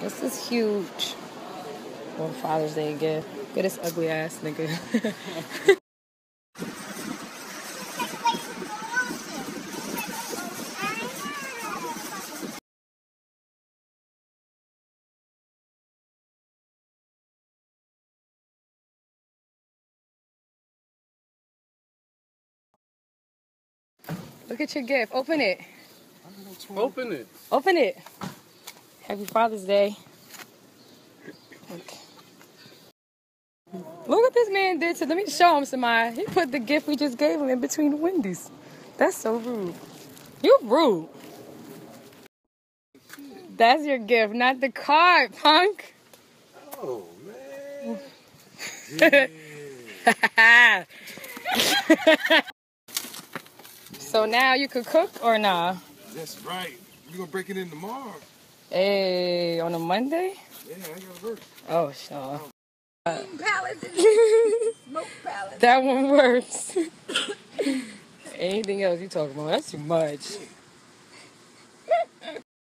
This is huge. Well, Father's Day gift. Get this ugly ass nigga. Look at your gift. Open it. Open it. Open it. Happy Father's Day. Okay. Look what this man did to. Let me show him somebody. He put the gift we just gave him in between the windows. That's so rude. You're rude. That's your gift, not the card, punk. Oh man. so now you could cook or nah? That's right. You gonna break it in tomorrow? Hey, on a Monday? Yeah, I gotta work. Oh, sure. Palace. Smoke palace. That one works. Anything else you talking about? That's too much.